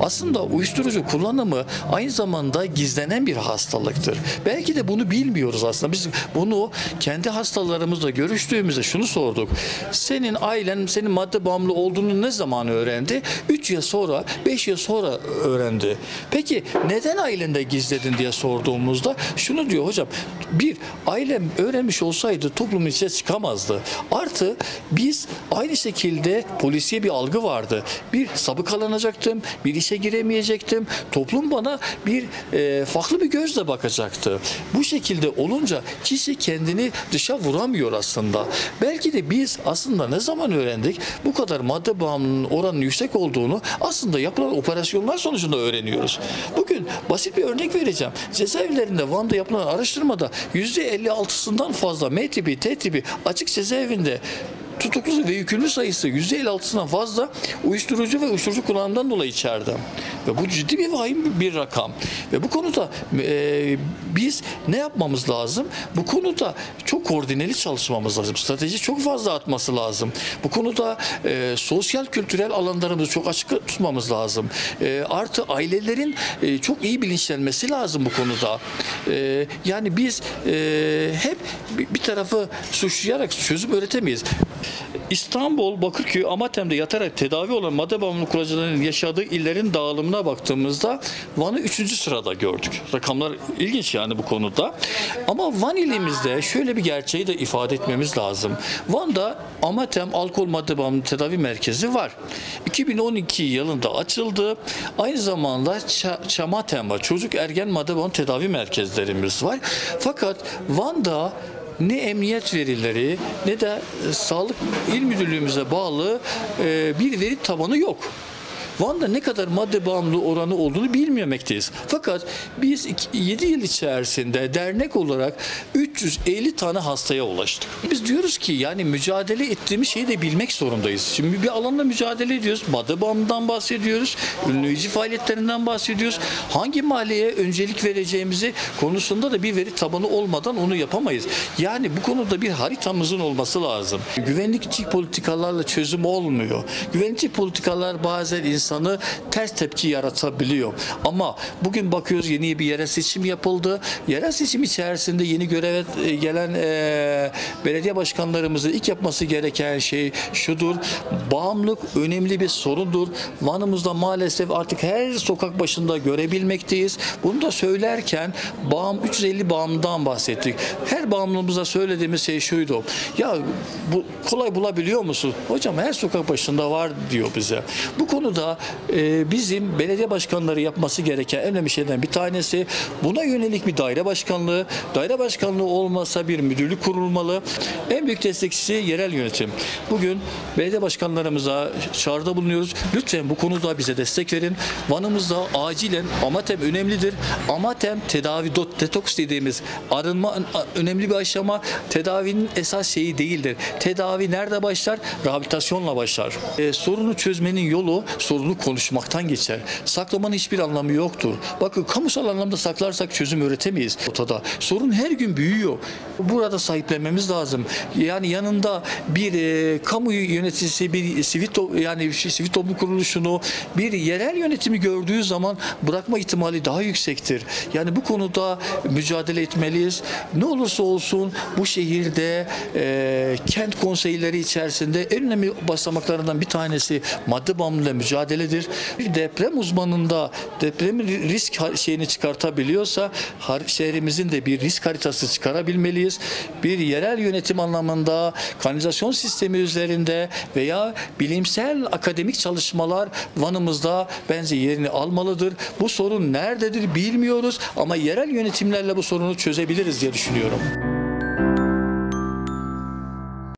Aslında uyuşturucu kullanımı aynı zamanda gizlenen bir hastalıktır. Belki de bunu bilmiyoruz aslında. Biz bunu kendi hastalarımızla görüştüğümüzde şunu sorduk. Senin ailen senin madde bağımlı olduğunu ne zaman öğrendi? 3 yıl sonra, 5 yıl sonra öğrendi. Peki neden ailende gizledin diye sorduğumuzda şunu diyor hocam. Bir, ailem öğrenmiş olsaydı toplumun içine çıkamazdı. Artı biz aynı şekilde polisiye bir algı vardı. Bir sabıkalanacaktım, bir işe giremeyecektim. Toplum bana bir e, farklı bir gözle bakacaktı. Bu şekilde olunca kişi kendini dışa vuramıyor aslında. Belki de biz aslında ne zaman öğrendik bu kadar madde bağımlılığının oranının yüksek olduğunu aslında yapılan operasyonlar sonucunda öğreniyoruz. Bugün basit bir örnek vereceğim. Cezaevlerinde Van'da yapılan araştırmada %56'sından fazla M tipi, T tipi açık cezaevinde tutuklu ve yükümlü sayısı %56'sından fazla uyuşturucu ve uyuşturucu kullanımından dolayı içeride. Ve bu ciddi bir vahim bir rakam. Ve bu konuda e, biz ne yapmamız lazım? Bu konuda çok koordineli çalışmamız lazım. Strateji çok fazla atması lazım. Bu konuda e, sosyal kültürel alanlarımızı çok açık tutmamız lazım. E, artı ailelerin e, çok iyi bilinçlenmesi lazım bu konuda. E, yani biz e, hep bir- tarafı suçlayarak çözüm üretemeyiz. İstanbul, Bakırköy, Amatem'de yatarak tedavi olan madde bağımlı kullanıcıların yaşadığı illerin dağılımına baktığımızda Van'ı 3. sırada gördük. Rakamlar ilginç yani bu konuda. Ama Van ilimizde şöyle bir gerçeği de ifade etmemiz lazım. Van'da Amatem Alkol Madde Bağımlı Tedavi Merkezi var. 2012 yılında açıldı. Aynı zamanda Ça- Çamatem var. Çocuk ergen madde bağımlı tedavi merkezlerimiz var. Fakat Van'da ne emniyet verileri ne de e, sağlık il müdürlüğümüze bağlı e, bir veri tabanı yok. Van'da ne kadar madde bağımlı oranı olduğunu bilmemekteyiz. Fakat biz 7 yıl içerisinde dernek olarak 350 tane hastaya ulaştık. Biz diyoruz ki yani mücadele ettiğimiz şeyi de bilmek zorundayız. Şimdi bir alanda mücadele ediyoruz. Madde bağımlılığından bahsediyoruz. Önleyici faaliyetlerinden bahsediyoruz. Hangi mahalleye öncelik vereceğimizi konusunda da bir veri tabanı olmadan onu yapamayız. Yani bu konuda bir haritamızın olması lazım. Güvenlikçi politikalarla çözüm olmuyor. Güvenlikçi politikalar bazen insanı ters tepki yaratabiliyor. Ama bugün bakıyoruz yeni bir yerel seçim yapıldı. Yerel seçim içerisinde yeni göreve e, gelen e, belediye başkanlarımızın ilk yapması gereken şey şudur. Bağımlılık önemli bir sorundur. Van'ımızda maalesef artık her sokak başında görebilmekteyiz. Bunu da söylerken bağım 350 bağımdan bahsettik. Her bağımlılığımıza söylediğimiz şey şuydu. Ya bu kolay bulabiliyor musun? Hocam her sokak başında var diyor bize. Bu konuda e, bizim belediye başkanları yapması gereken en önemli şeyden bir tanesi buna yönelik bir daire başkanlığı. Daire başkanlığı olmasa bir müdürlük kurulmalı. En büyük destekçisi yerel yönetim. Bugün belediye başkanlarımıza çağrıda bulunuyoruz. Lütfen bu konuda bize destek verin. Van'ımızda acilen Amatem önemlidir. Amatem tedavi dot detoks dediğimiz arınma önemli bir aşama. Tedavinin esas şeyi değildir. Tedavi nerede başlar? Rehabilitasyonla başlar. E, sorunu çözmenin yolu sorunu konuşmaktan geçer. Saklamanın hiçbir anlamı yoktur. Bakın kamusal anlamda saklarsak çözüm üretemeyiz ortada. Sorun her gün büyüyor. Burada sahiplenmemiz lazım. Yani yanında bir e, kamu yöneticisi, bir sivil yani sivil toplum kuruluşunu, bir yerel yönetimi gördüğü zaman bırakma ihtimali daha yüksektir. Yani bu konuda mücadele etmeliyiz. Ne olursa olsun bu şehirde e, kent konseyleri içerisinde en önemli basamaklarından bir tanesi madde bağımlılığıyla mücadeledir. Bir deprem uzmanında depremin risk şeyini çıkartabiliyorsa şehrimizin de bir risk haritası çıkarabilmeliyiz. Bir yerel yönetim anlamında kanalizasyon sistemi üzerinde veya bilimsel akademik çalışmalar Van'ımızda bence yerini almalıdır. Bu sorun nerededir bilmiyoruz ama yerel yönetimlerle bu sorunu çözebiliriz diye düşünüyorum.